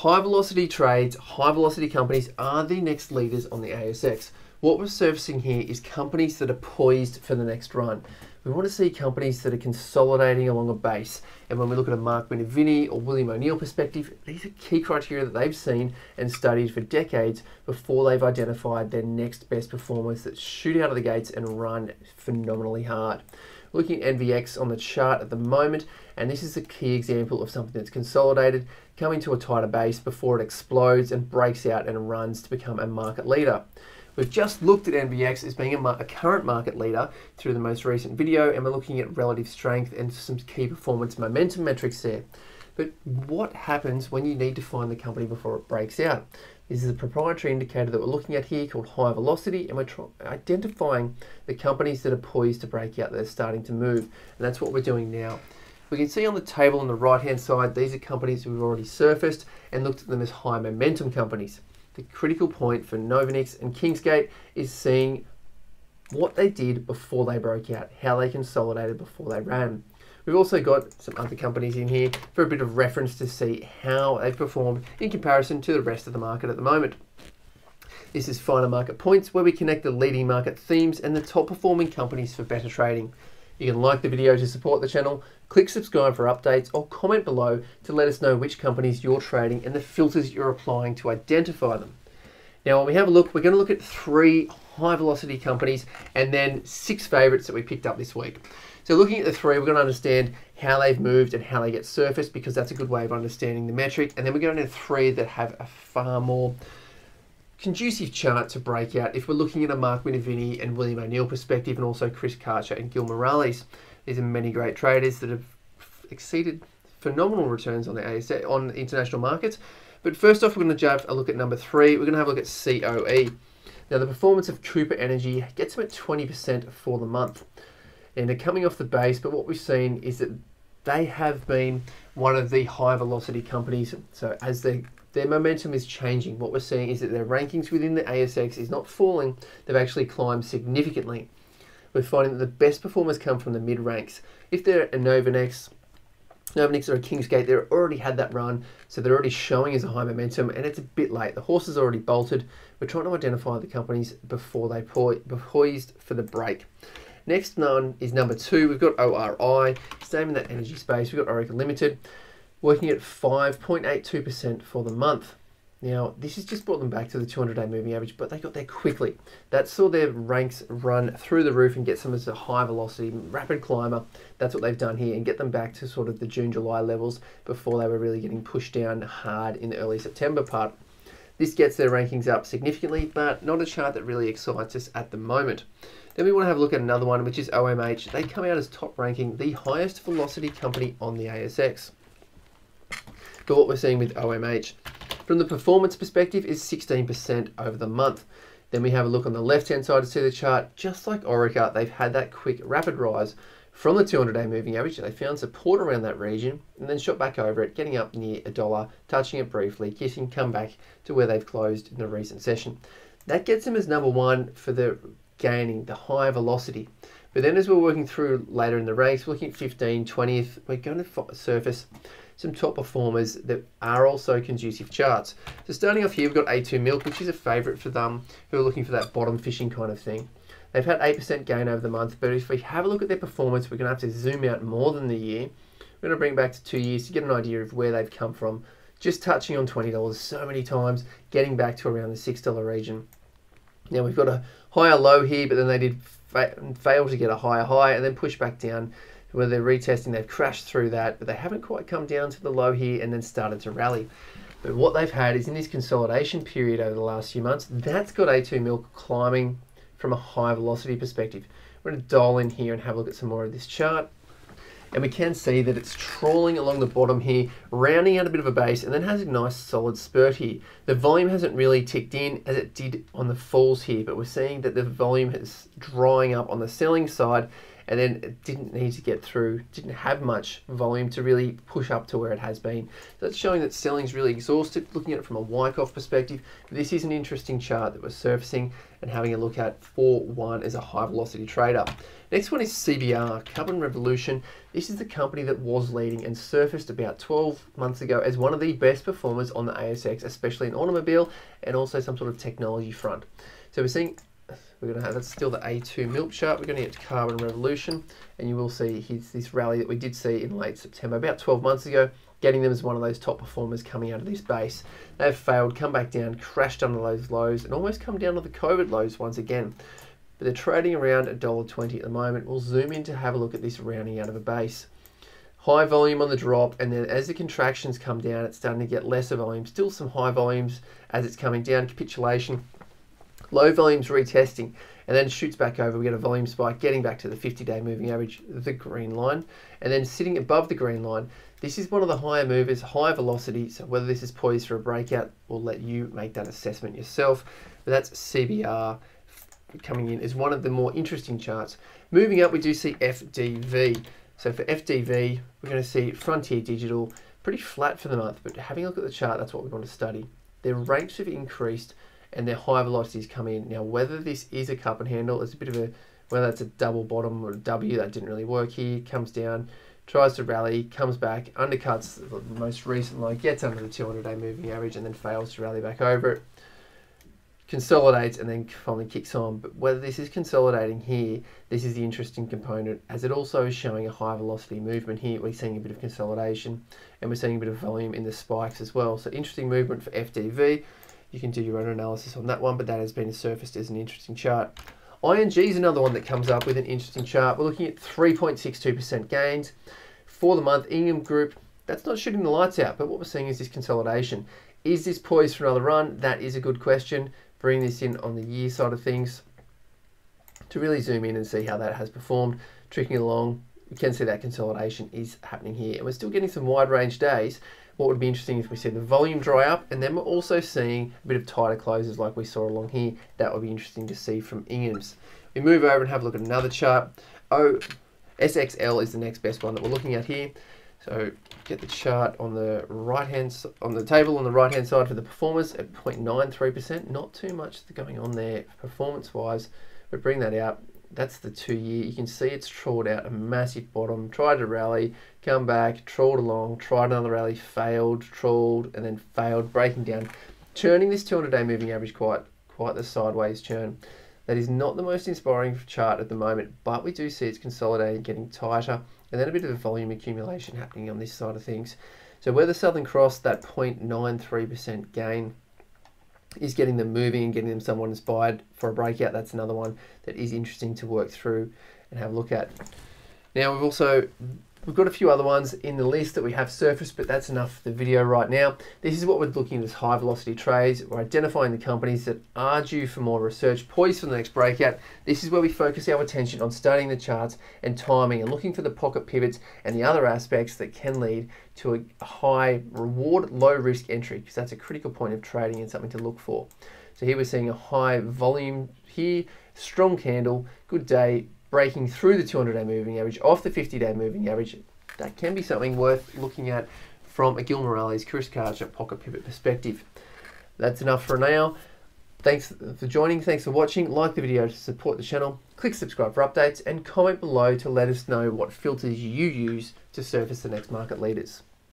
High velocity trades, high velocity companies are the next leaders on the ASX. What we're surfacing here is companies that are poised for the next run. We want to see companies that are consolidating along a base. And when we look at a Mark Minervini or William O'Neil perspective, these are key criteria that they've seen and studied for decades before they've identified their next best performers that shoot out of the gates and run phenomenally hard. Looking at NVX on the chart at the moment, and this is a key example of something that's consolidated, coming to a tighter base before it explodes and breaks out and runs to become a market leader. We've just looked at NVX as being a, a, current market leader through the most recent video, and we're looking at relative strength and some key performance momentum metrics there. But what happens when you need to find the company before it breaks out? This is a proprietary indicator that we're looking at here called high velocity, and we're identifying the companies that are poised to break out, that are starting to move, and that's what we're doing now. We can see on the table on the right hand side, these are companies we've already surfaced and looked at them as high momentum companies. The critical point for Novonix and Kingsgate is seeing what they did before they broke out, how they consolidated before they ran. We've also got some other companies in here for a bit of reference to see how they've performed in comparison to the rest of the market at the moment. This is Finer Market Points, where we connect the leading market themes and the top performing companies for better trading. You can like the video to support the channel, click subscribe for updates, or comment below to let us know which companies you're trading and the filters you're applying to identify them. Now, when we have a look, we're going to look at three high velocity companies and then six favorites that we picked up this week. So looking at the three, we're going to understand how they've moved and how they get surfaced because that's a good way of understanding the metric. And then we're going to three that have a far more conducive chart to break out if we're looking at a Mark Minervini and William O'Neil perspective and also Chris Kacher and Gil Morales. These are many great traders that have exceeded phenomenal returns on the ASX on international markets. But first off, we're going to have a look at number three. We're going to have a look at COE. Now, the performance of Cooper Energy gets them at 20% for the month. And they're coming off the base, but what we've seen is that they have been one of the high velocity companies. So as they their momentum is changing. What we're seeing is that their rankings within the ASX is not falling, they've actually climbed significantly. We're finding that the best performers come from the mid ranks. If they're a Novonix or Kingsgate, they've already had that run, so they're already showing as a high momentum, and it's a bit late. The horse is already bolted. We're trying to identify the companies before they poised for the break. Next one is number two. We've got ORI, same in that energy space. We've got Orica Limited working at 5.82% for the month. Now, this has just brought them back to the 200 day moving average, but they got there quickly. That saw their ranks run through the roof and get some as a high velocity, rapid climber. That's what they've done here and get them back to sort of the June, July levels before they were really getting pushed down hard in the early September part. This gets their rankings up significantly, but not a chart that really excites us at the moment. Then we want to have a look at another one, which is OMH. They come out as top ranking, the highest velocity company on the ASX. But what we're seeing with OMH from the performance perspective is 16% over the month. Then we have a look on the left hand side to see the chart. Just like Orica, they've had that quick rapid rise from the 200 day moving average. They found support around that region and then shot back over it, getting up near a dollar, touching it briefly, kissing, come back to where they've closed in the recent session. That gets them as number one for the gaining the high velocity. But then as we're working through later in the race, looking at 15, 20th, we're going to surface some top performers that are also conducive charts. So starting off here, we've got A2 Milk, which is a favourite for them who are looking for that bottom fishing kind of thing. They've had 8% gain over the month, but if we have a look at their performance, we're going to have to zoom out more than the year. We're going to bring back to two years to get an idea of where they've come from. Just touching on $20 so many times, getting back to around the $6 region. Now we've got a higher low here, but then they did fa fail to get a higher high and then push back down where they're retesting, they've crashed through that, but they haven't quite come down to the low here and then started to rally. But what they've had is in this consolidation period over the last few months, that's got A2 milk climbing from a high velocity perspective. We're going to dial in here and have a look at some more of this chart. And we can see that it's trawling along the bottom here, rounding out a bit of a base, and then has a nice solid spurt here. The volume hasn't really ticked in as it did on the falls here, but we're seeing that the volume is drying up on the selling side and then it didn't need to get through, didn't have much volume to really push up to where it has been. So that's showing that selling's really exhausted. Looking at it from a Wyckoff perspective, this is an interesting chart that we're surfacing and having a look at for one as a high velocity trader. Next one is CBR, Carbon Revolution. This is the company that was leading and surfaced about 12 months ago as one of the best performers on the ASX, especially in automobile and also some sort of technology front. So we're seeing we're going to have that's still the A2 milk chart. We're going to get to Carbon Revolution, and you will see here's this rally that we did see in late September, about 12 months ago, getting them as one of those top performers coming out of this base. They've failed, come back down, crashed under those lows, and almost come down to the COVID lows once again. But they're trading around $1.20 at the moment. We'll zoom in to have a look at this rounding out of a base. High volume on the drop, and then as the contractions come down, it's starting to get lesser volume. Still some high volumes as it's coming down, capitulation Low volumes retesting and then shoots back over. We get a volume spike, getting back to the 50 day moving average, the green line, and then sitting above the green line. This is one of the higher movers, high velocity. So whether this is poised for a breakout, we'll let you make that assessment yourself. But that's CBR coming in as one of the more interesting charts. Moving up, we do see FDV. So for FDV, we're going to see Frontier Digital pretty flat for the month, but having a look at the chart, that's what we want to study. Their rates have increased and their high velocities come in. Now, whether this is a cup and handle, it's a bit of a, whether it's a double bottom or a W, that didn't really work here, comes down, tries to rally, comes back, undercuts the most recent low, gets under the 200 day moving average, and then fails to rally back over it. Consolidates and then finally kicks on. But whether this is consolidating here, this is the interesting component, as it also is showing a high velocity movement here. We're seeing a bit of consolidation and we're seeing a bit of volume in the spikes as well. So, interesting movement for FDV. You can do your own analysis on that one, but that has been surfaced as an interesting chart. ING is another one that comes up with an interesting chart. We're looking at 3.62% gains for the month. Ingham Group, that's not shooting the lights out, but what we're seeing is this consolidation. Is this poised for another run? That is a good question. Bring this in on the year side of things to really zoom in and see how that has performed. Tricking along, we can see that consolidation is happening here. And we're still getting some wide range days, what would be interesting is we see the volume dry up and then we're also seeing a bit of tighter closes like we saw along here. That would be interesting to see from Ingham's. We move over and have a look at another chart. Oh, SXL is the next best one that we're looking at here. So get the chart on the right hand on the table on the right hand side for the performers at 0.93%. Not too much going on there performance wise, but bring that out that's the two year. You can see it's trawled out a massive bottom, tried to rally, come back, trawled along, tried another rally, failed, trawled, and then failed, breaking down, churning this 200 day moving average quite quite the sideways churn. That is not the most inspiring chart at the moment, but we do see it's consolidating, getting tighter, and then a bit of a volume accumulation happening on this side of things. So where the Southern Cross, that 0.93% gain, is getting them moving and getting them somewhat inspired for a breakout. That's another one that is interesting to work through and have a look at. Now we've also We've got a few other ones in the list that we have surfaced, but that's enough for the video right now. This is what we're looking at as high velocity trades. We're identifying the companies that are due for more research, poised for the next breakout. This is where we focus our attention on studying the charts and timing and looking for the pocket pivots and the other aspects that can lead to a high reward, low risk entry, because that's a critical point of trading and something to look for. So here we're seeing a high volume here, strong candle, good day, breaking through the 200 day moving average off the 50 day moving average, that can be something worth looking at from a Gil Morales, Chris Kacher pocket pivot perspective. That's enough for now. Thanks for joining. Thanks for watching. Like the video to support the channel. Click subscribe for updates and comment below to let us know what filters you use to surface the next market leaders.